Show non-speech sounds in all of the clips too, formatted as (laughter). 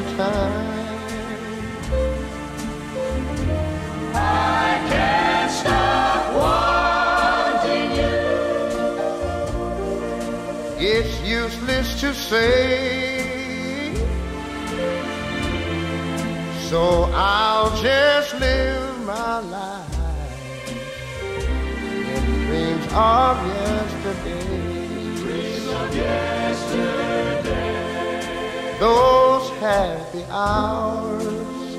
sometimes. I can't stop wanting you. It's useless to say, so I'll just live my life in dreams of you. Hours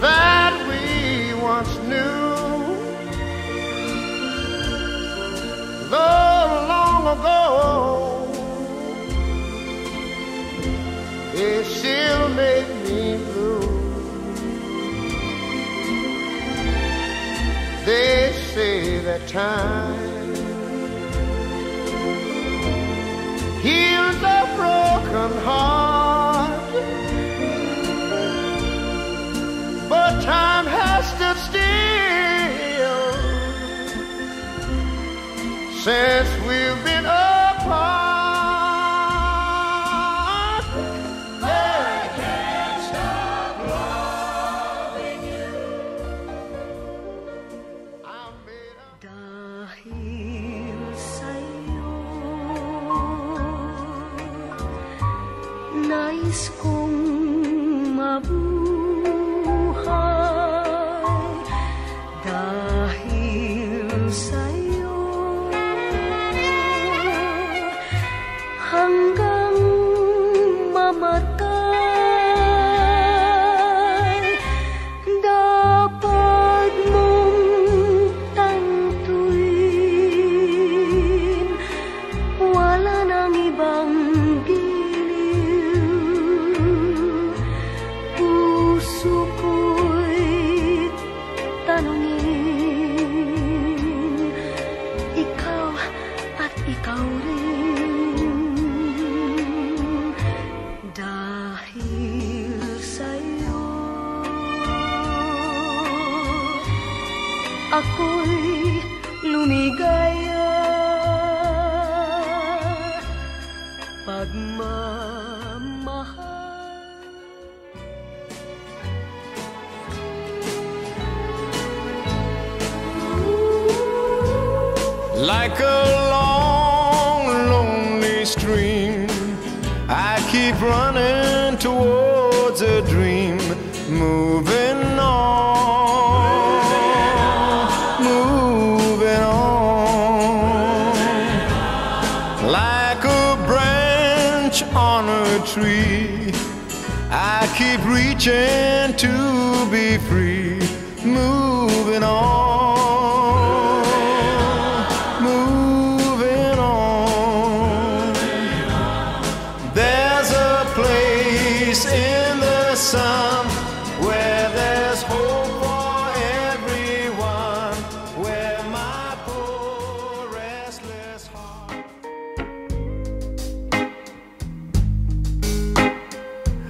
that we once knew. Though long ago, it still make me blue. They say that time Like a long, lonely stream, I keep running towards a dream, moving on, moving on. Like a branch on a tree, I keep reaching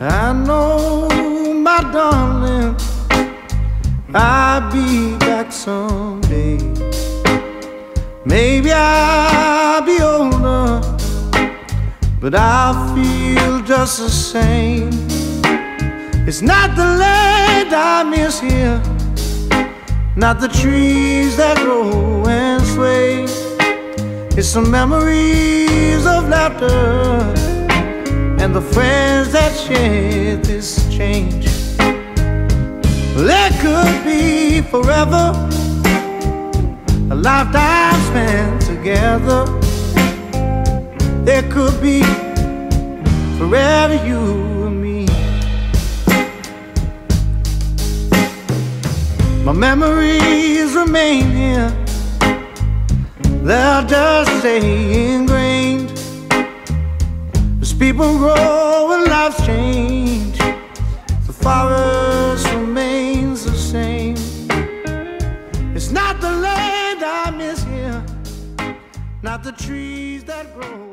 I know, my darling, I'll be back someday. Maybe I'll be older, but I'll feel just the same. It's not the land I miss here, not the trees that grow and sway. It's the memories of laughter and the friends that shared this change. There could be forever, a lifetime spent together. There could be forever you My memories remain here, they'll just stay ingrained. As people grow and lives change, the forest remains the same. It's not the land I miss here, not the trees that grow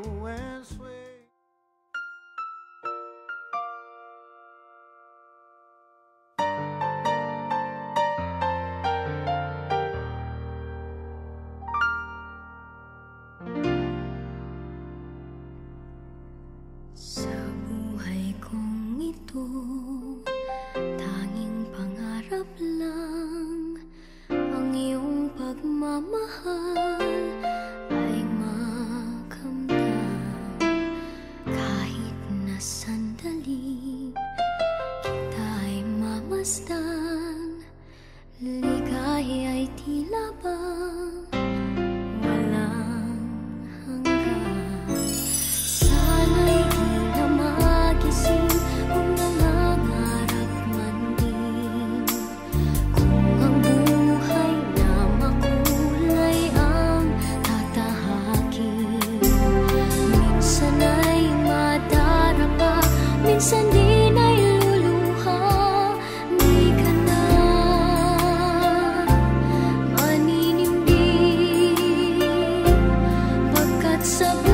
that's a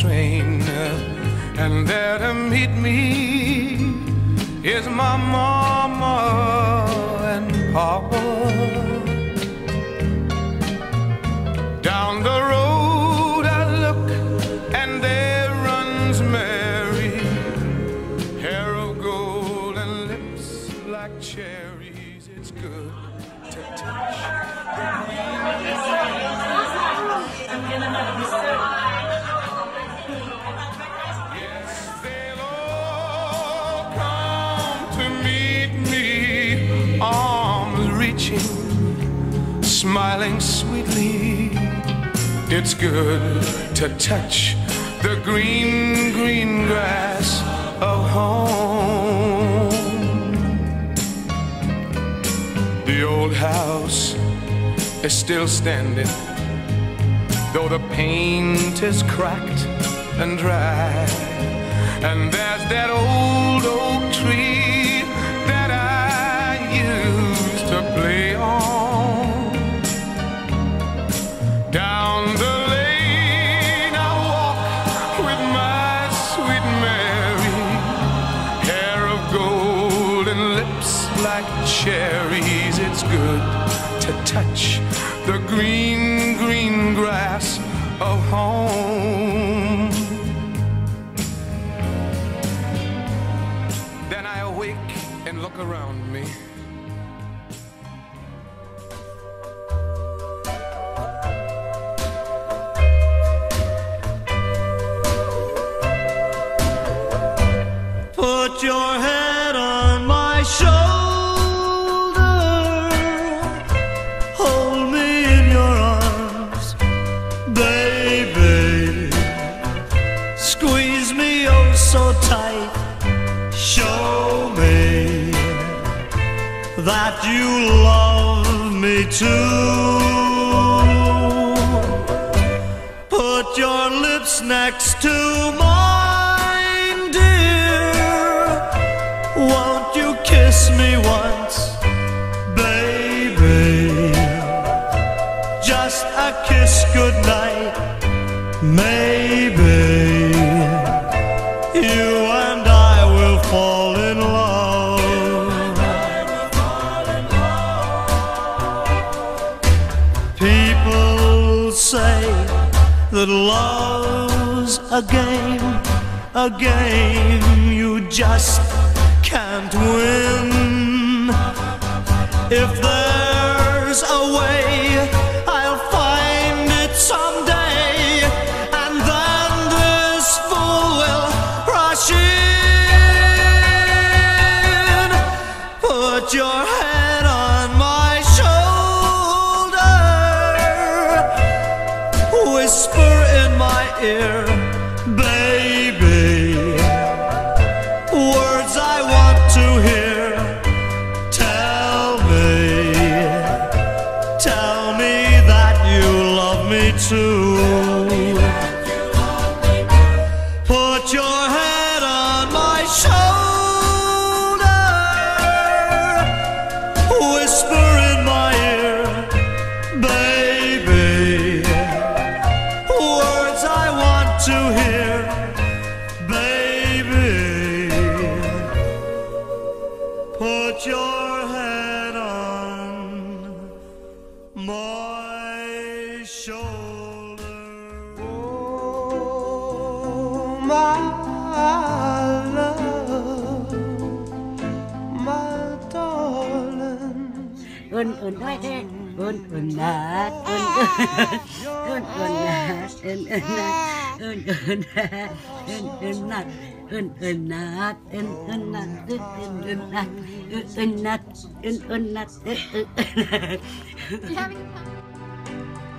train. And there to meet me is my mama and papa. It's good to touch the green, green grass of home. The old house is still standing, though the paint is cracked and dry. And there's that old oak touch the green, green grass of home. Then I awake and look around me. Put your head you love me too. Put your lips next to mine, People say that love's a game, a game you just can't win. If there's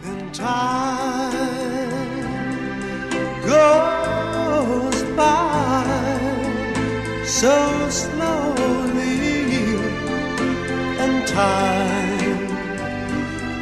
And time goes by so slowly, and time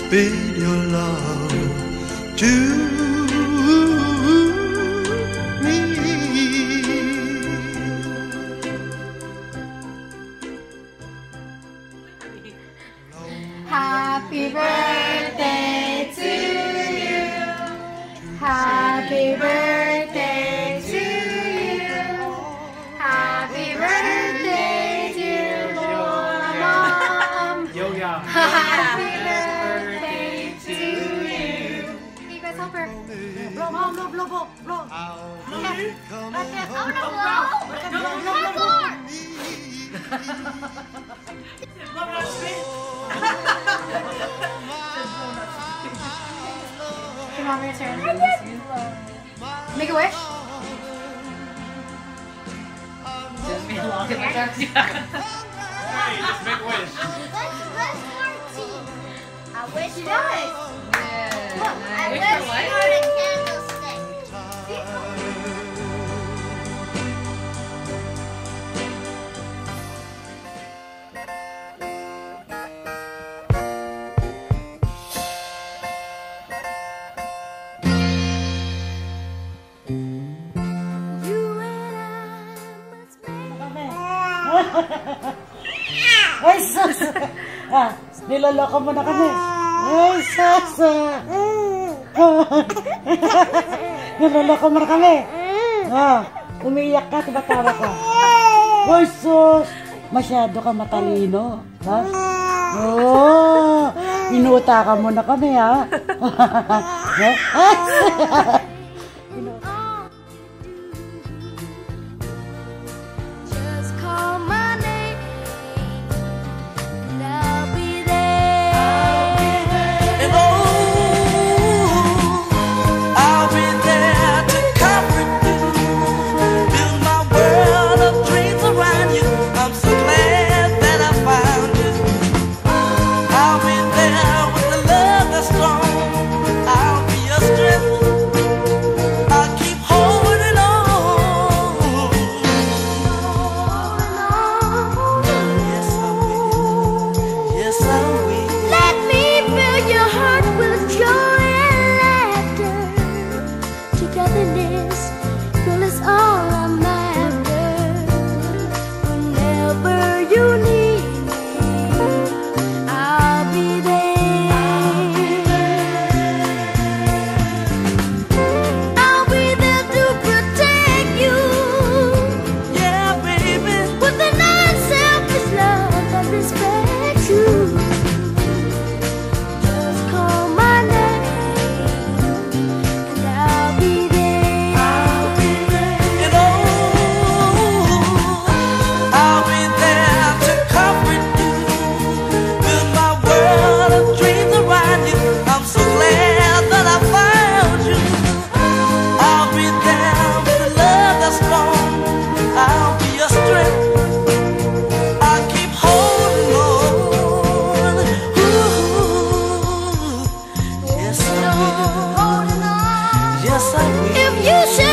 speed your love to wish She for does. I wish for a candlestick. Ay, sus! Ah, niloloko mo na kami. Ay, sus! niloloko mo kami. Ah, umiiyak ka, tumatawa ka. Ay, sus! Masyado ka matalino. Ha? Oh, inuta ka mo na kami, ha? (laughs) Just If you should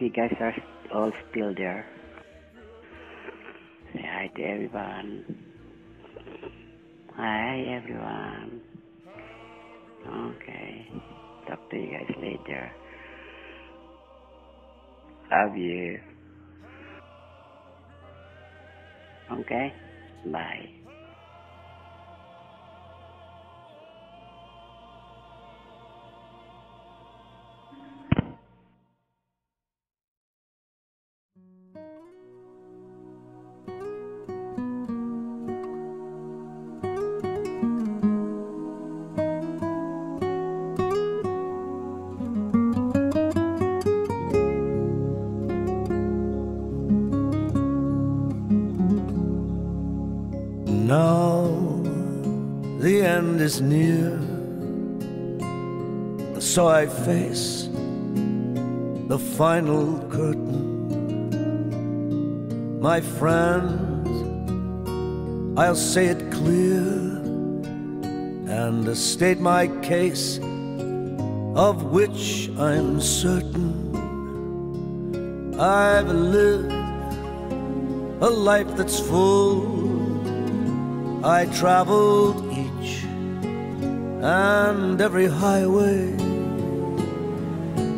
you guys are all still there. Say hi to everyone. Hi, everyone. Okay. Talk to you guys later. Love you. Okay? Bye. So I face the final curtain. My friends, I'll say it clear and state my case, of which I'm certain. I've lived a life that's full. I traveled each and every highway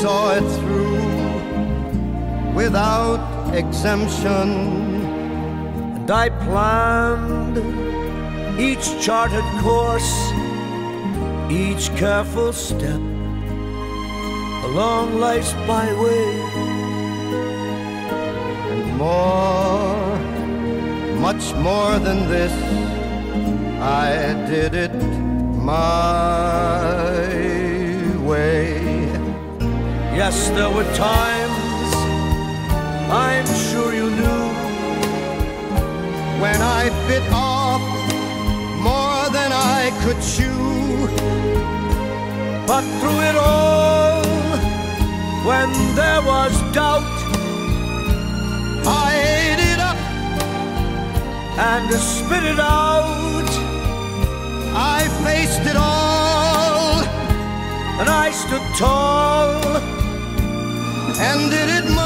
saw it through without exemption. And I planned each charted course, each careful step along life's byway and more, much more than this. I did it my. Yes, there were times I'm sure you knew when I bit off more than I could chew. But through it all, when there was doubt, I ate it up and spit it out. I faced it all and I stood tall and did it my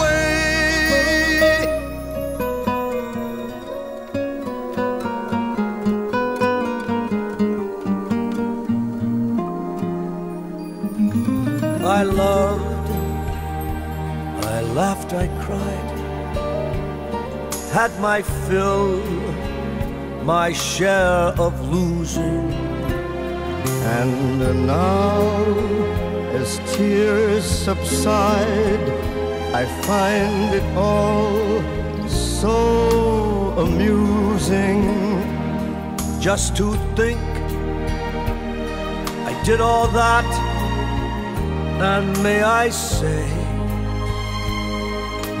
way. I loved, I laughed, I cried, had my fill, my share of losing and now, as tears subside, I find it all so amusing just to think I did all that, and may I say,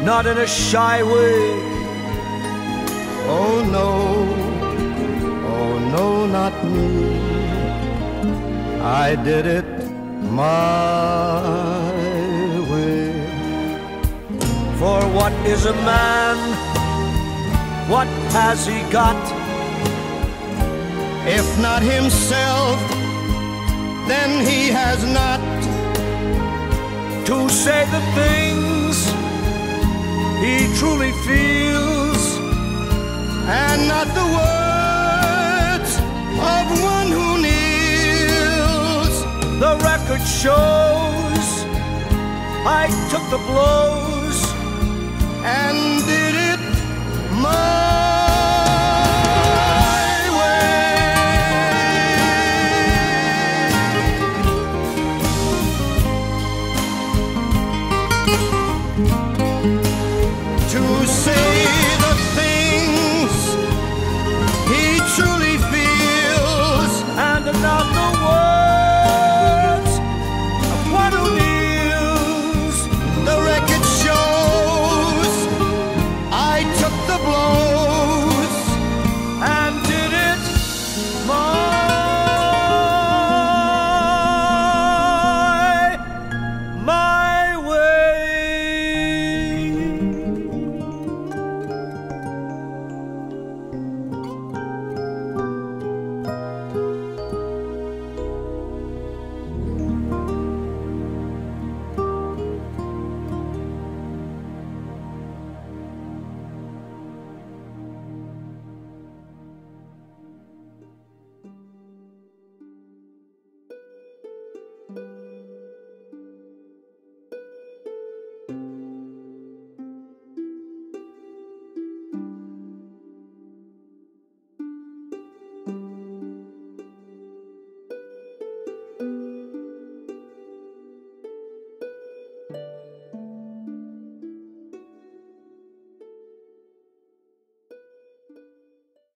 not in a shy way. Oh no, oh no, not me. I did it my way. For what is a man? What has he got? If not himself, then he has not to say the things he truly feels, and not the words Record shows. I took the blows and did it my